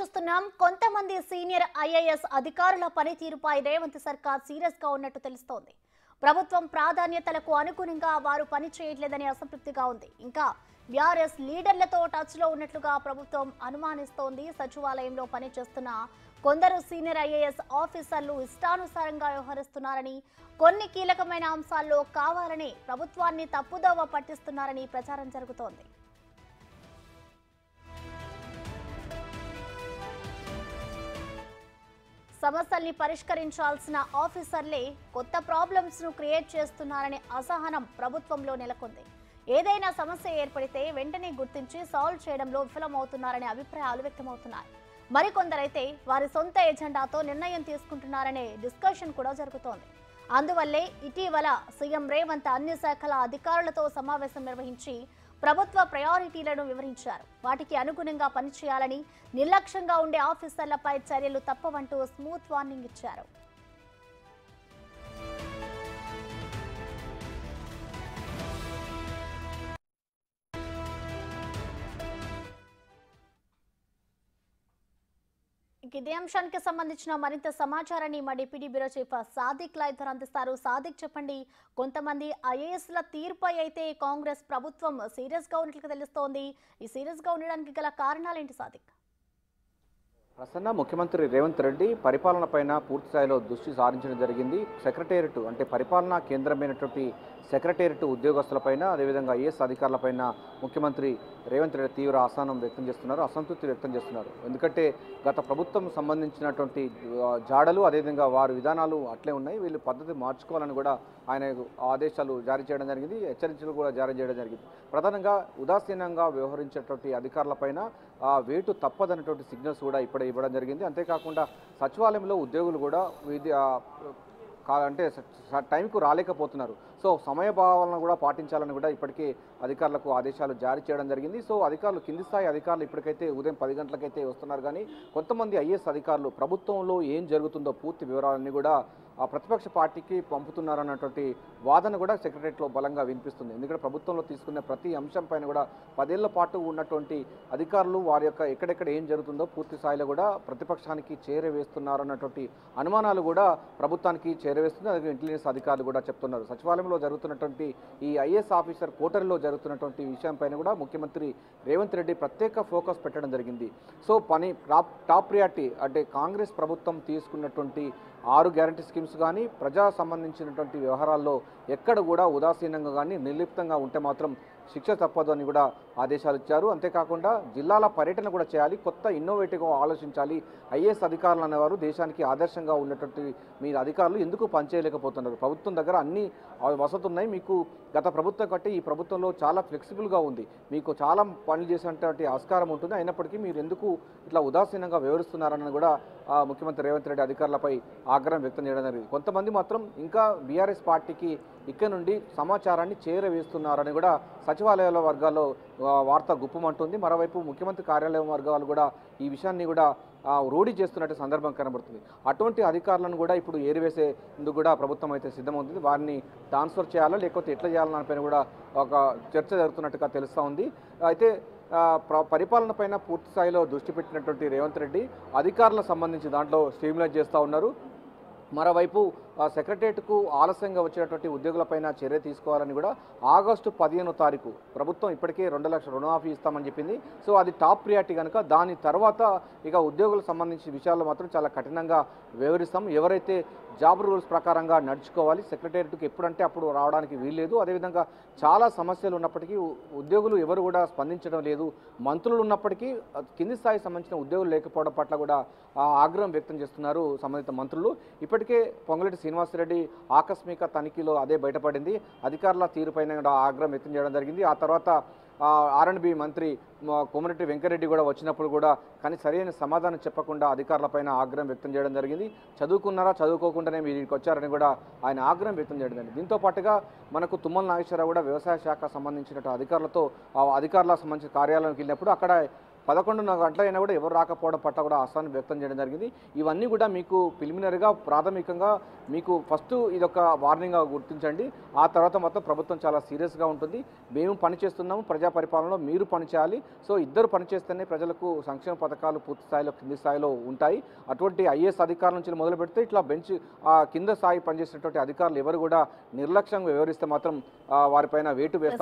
వీక్షిస్తున్నాం కొంతమంది senior IAS అధికారుల పనితీరుపై రేవంత్ సర్కార్ సీరియస్గా ఉన్నట్టు తెలుస్తోంది. ప్రభుత్వం ప్రాధాన్యతలకు అనుగుణంగా వారు పని చేయట్లేదని అసంతృప్తిగా ఉంది. ఇంకా బీఆర్ఎస్ లీడర్లతో టచ్లో ఉన్నట్లుగా ప్రభుత్వం అనుమానిస్తోంది. సచివాలయంలో పనిచేస్తున్న కొందరు సీనియర్ ఐఏఎస్ ఆఫీసర్లు ఇష్టానుసారంగా వ్యవహరిస్తున్నారని కొన్ని కీలకమైన అంశాల్లో కావాలని ప్రభుత్వాన్ని తప్పుదోవ పట్టిస్తున్నారని ప్రచారం జరుగుతోంది. సమస్యల్ని పరిష్కరించాల్సిన ఆఫీసర్లే కొత్త ప్రాబ్లమ్స్ను క్రియేట్ చేస్తున్నారనే అసహనం ప్రభుత్వంలో నెలకొంది. ఏదైనా సమస్య ఏర్పడితే వెంటనే గుర్తించి సాల్వ్ చేయడంలో విఫలమవుతున్నారనే అభిప్రాయాలు వ్యక్తమవుతున్నాయి. మరికొందరైతే వారి సొంత ఎజెండాతో నిర్ణయం తీసుకుంటున్నారనే డిస్కషన్ కూడా జరుగుతోంది. అందువల్లే ఇటీవల సీఎం రేవంత్ అన్ని శాఖల అధికారులతో సమావేశం నిర్వహించి ప్రభుత్వ ప్రయారిటీలను వివరించారు. వాటికి అనుగుణంగా పనిచేయాలని నిర్లక్ష్యంగా ఉండే ఆఫీసర్లపై చర్యలు తప్పవంటూ స్మూత్ వార్నింగ్ ఇచ్చారు. ఇదే అంశానికి సంబంధించిన మరింత సమాచారాన్ని మా డిప్యూటీ బ్యూరో చీఫ్ సాదిక్ లైథర్ అందిస్తారు. సాదిక్ చెప్పండి కొంతమంది ఐఏఎస్ల తీర్పై అయితే కాంగ్రెస్ ప్రభుత్వం సీరియస్గా ఉన్నట్లు తెలుస్తోంది. ఈ సీరియస్గా ఉండడానికి గల కారణాలేంటి సాదిక్? ప్రసన్న ముఖ్యమంత్రి రేవంత్ రెడ్డి పరిపాలన పైన పూర్తి స్థాయిలో దృష్టి సారించడం జరిగింది. సెక్రటేరియట్ అంటే పరిపాలనా కేంద్రమైనటువంటి సెక్రటేరియట్ ఉద్యోగస్తులపైన అదేవిధంగా ఐఏఎస్ అధికారులపైన ముఖ్యమంత్రి రేవంత్ రెడ్డి తీవ్ర అసహనం వ్యక్తం చేస్తున్నారు అసంతృప్తి వ్యక్తం చేస్తున్నారు. ఎందుకంటే గత ప్రభుత్వం సంబంధించినటువంటి జాడలు అదేవిధంగా వారి విధానాలు అట్లే ఉన్నాయి. వీళ్ళు పద్ధతి మార్చుకోవాలని కూడా ఆయన ఆదేశాలు జారీ చేయడం జరిగింది హెచ్చరించలు కూడా జారీ చేయడం జరిగింది. ప్రధానంగా ఉదాసీనంగా వ్యవహరించేటువంటి అధికారులపైన ఆ, వేటు తప్పదన్నటువంటి సిగ్నల్స్ కూడా ఇప్పుడే ఇవ్వడం జరిగింది. అంతేకాకుండా సచివాలయంలో ఉద్యోగులు కూడా విధి అంటే టైంకు రాలేకపోతున్నారు. సో సమయభావాలను కూడా పాటించాలని కూడా ఇప్పటికే అధికారులకు ఆదేశాలు జారీ చేయడం జరిగింది. సో అధికారులు కింది స్థాయి అధికారులు ఇప్పటికైతే ఉదయం పది గంటలకైతే వస్తున్నారు. కానీ కొంతమంది ఐఏఎస్ అధికారులు ప్రభుత్వంలో ఏం జరుగుతుందో పూర్తి వివరాలన్నీ కూడా ప్రతిపక్ష పార్టీకి పంపుతున్నారన్నటువంటి వాదన కూడా సెక్రటరియట్లో బలంగా వినిపిస్తుంది. ఎందుకంటే ప్రభుత్వంలో తీసుకున్న ప్రతి అంశం పైన కూడా పదేళ్ళ పాటు ఉన్నటువంటి అధికారులు వారి యొక్క ఎక్కడెక్కడ ఏం జరుగుతుందో పూర్తి స్థాయిలో కూడా ప్రతిపక్షానికి చేరవేస్తున్నారన్నటువంటి అనుమానాలు కూడా ప్రభుత్వానికి చేరవేస్తుంది. అలాగే ఇంటెలిజెన్స్ అధికారులు కూడా చెప్తున్నారు. సచివాలయంలో జరుగుతున్నటువంటి ఈ ఐఏఎస్ ఆఫీసర్ కోటరీలో జరుగుతున్నటువంటి విషయంపైన కూడా ముఖ్యమంత్రి రేవంత్ రెడ్డి ప్రత్యేక ఫోకస్ పెట్టడం జరిగింది. సో పని టాప్ టాప్ ప్రియారిటీ అంటే కాంగ్రెస్ ప్రభుత్వం తీసుకున్నటువంటి ఆరు గ్యారంటీ స్కీమ్స్ కానీ ప్రజా సంబంధించినటువంటి వ్యవహారాల్లో ఎక్కడ కూడా ఉదాసీనంగా కానీ నిర్లిప్తంగా ఉంటే మాత్రం శిక్ష తప్పదు అని కూడా ఆదేశాలు ఇచ్చారు. అంతేకాకుండా జిల్లాల పర్యటన కూడా చేయాలి కొత్త ఇన్నోవేటివ్గా ఆలోచించాలి. ఐఏఎస్ అధికారులు అనేవారు దేశానికి ఆదర్శంగా ఉన్నటువంటి మీ అధికారులు ఎందుకు పనిచేయలేకపోతున్నారు? ప్రభుత్వం దగ్గర అన్ని వసతులు ఉన్నాయి మీకు గత ప్రభుత్వం కంటే ఈ ప్రభుత్వంలో చాలా ఫ్లెక్సిబుల్గా ఉంది. మీకు చాలా పనులు చేసినటువంటి ఆస్కారం ఉంటుంది. అయినప్పటికీ మీరు ఎందుకు ఇట్లా ఉదాసీనంగా వివరిస్తున్నారని కూడా ముఖ్యమంత్రి రేవంత్ రెడ్డి అధికారులపై ఆగ్రహం వ్యక్తం చేయడం జరిగింది. కొంతమంది మాత్రం ఇంకా బీఆర్ఎస్ పార్టీకి ఇక్కడ నుండి సమాచారాన్ని చేరవేస్తున్నారని కూడా సచివాలయాల వర్గాల్లో వార్త గుప్పమంటుంది. మరోవైపు ముఖ్యమంత్రి కార్యాలయం వర్గాలు కూడా ఈ విషయాన్ని కూడా ఆ, రూఢి చేస్తున్నట్టు సందర్భం కనబడుతుంది. అటువంటి అధికారులను కూడా ఇప్పుడు ఏరివేసేందుకు కూడా ప్రభుత్వం అయితే సిద్ధమవుతుంది. వారిని ట్రాన్స్ఫర్ చేయాలా లేకపోతే ఎట్లా చేయాలన్న పైన కూడా ఒక చర్చ జరుగుతున్నట్టుగా తెలుస్తూ ఉంది. అయితే ప్ర- పరిపాలన పైన పూర్తి స్థాయిలో దృష్టి పెట్టినటువంటి రేవంత్ రెడ్డి అధికారులకు సంబంధించి దాంట్లో స్ట్రీమ్లైన్ చేస్తూ ఉన్నారు. మరోవైపు సెక్రటరియట్కు ఆలస్యంగా వచ్చేటువంటి ఉద్యోగులపైన చర్య తీసుకోవాలని కూడా ఆగస్టు పదిహేనో తారీఖు ప్రభుత్వం ఇప్పటికే రెండు లక్షల రుణమాఫీ ఇస్తామని చెప్పింది. సో అది టాప్ ప్రియారిటీ కనుక దాని తర్వాత ఇక ఉద్యోగులకు సంబంధించిన విషయాల్లో మాత్రం చాలా కఠినంగా వివరిస్తాం. ఎవరైతే జాబ్ రూల్స్ ప్రకారంగా నడుచుకోవాలి సెక్రటేరియట్కి ఎప్పుడంటే అప్పుడు రావడానికి వీల్లేదు. అదేవిధంగా చాలా సమస్యలు ఉన్నప్పటికీ ఉద్యోగులు ఎవరు కూడా స్పందించడం లేదు. మంత్రులు ఉన్నప్పటికీ కింది స్థాయికి సంబంధించిన ఉద్యోగులు లేకపోవడం పట్ల కూడా ఆగ్రహం వ్యక్తం చేస్తున్నారు సంబంధిత మంత్రులు. ఇప్పటికే పొంగులేటి శ్రీనివాసరెడ్డి ఆకస్మిక తనిఖీలో అదే బయటపడింది. అధికారుల తీరుపైన కూడా ఆగ్రహం వ్యక్తం చేయడం జరిగింది. ఆ తర్వాత ఆర్ఎండ్బి మంత్రి కోమరెడ్డి వెంకరెడ్డి కూడా వచ్చినప్పుడు కూడా కానీ సరైన సమాధానం చెప్పకుండా అధికారులపైన ఆగ్రహం వ్యక్తం చేయడం జరిగింది. చదువుకున్నారా చదువుకోకుండానే మీరు ఇక్కడికి వచ్చారని కూడా ఆయన ఆగ్రహం వ్యక్తం చేయడం జరిగింది. దీంతో పాటుగా మనకు తుమ్మల నాగేశ్వరరావు కూడా వ్యవసాయ శాఖ సంబంధించిన అధికారులతో ఆ అధికారులకు సంబంధించిన కార్యాలయంకి వెళ్ళినప్పుడు అక్కడ పదకొండున్నర గంటల అయినా కూడా ఎవరు రాకపోవడం పట్ల కూడా అసహనం వ్యక్తం చేయడం జరిగింది. ఇవన్నీ కూడా మీకు ప్రిలిమినరీగా ప్రాథమికంగా మీకు ఫస్ట్ ఇదొక వార్నింగ్గా గుర్తించండి. ఆ తర్వాత మొత్తం ప్రభుత్వం చాలా సీరియస్గా ఉంటుంది. మేము పనిచేస్తున్నాము ప్రజా పరిపాలనలో మీరు పని చేయాలి. సో ఇద్దరు పనిచేస్తేనే ప్రజలకు సంక్షేమ పథకాలు పూర్తి స్థాయిలో కింది స్థాయిలో ఉంటాయి. అటువంటి ఐఏఎస్ అధికారుల నుంచి మొదలు పెడితే ఇట్లా బెంచ్ ఆ కింద స్థాయి పనిచేసినటువంటి అధికారులు ఎవరు కూడా నిర్లక్ష్యంగా వ్యవహరిస్తే మాత్రం వారిపైన వేటు వేస్తాం.